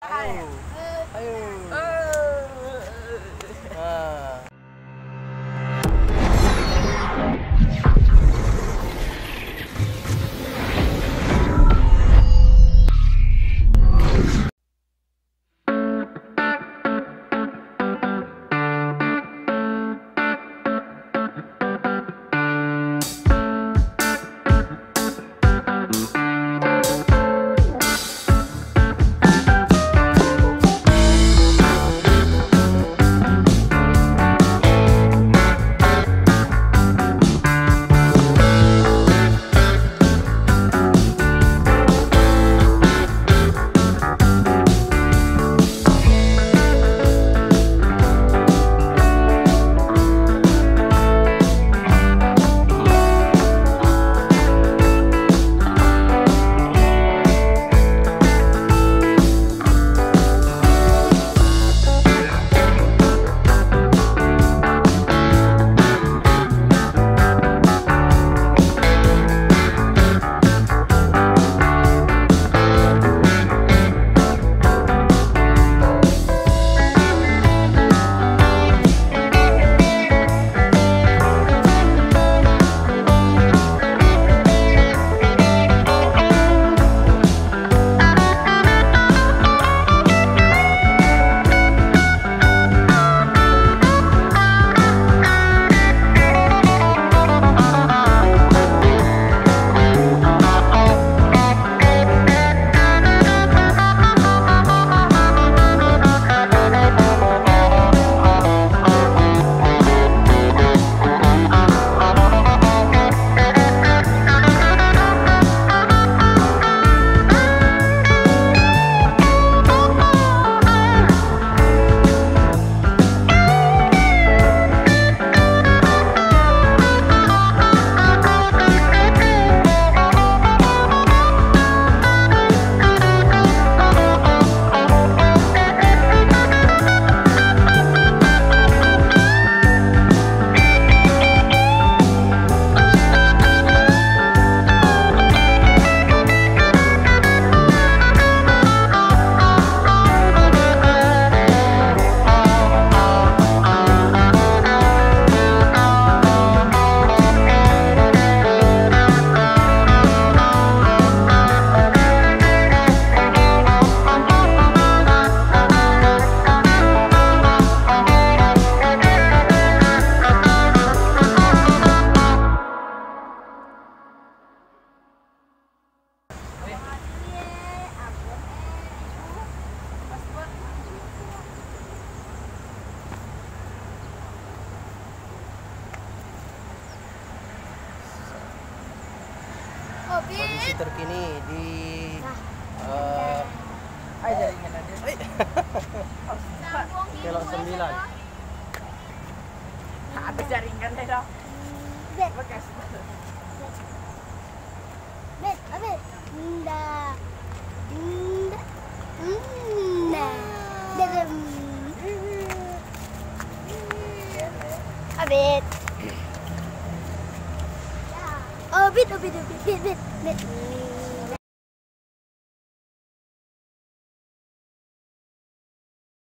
哎呦哎呦。Kondisi terkini di eh jaringan aja. Kelok 9. Ada jaringan deh dong. Bet, Bekas. bet, bet. Nda. Nda. Nda. Dadam. Abet. a bit, a bit, a bit, a bit. bit.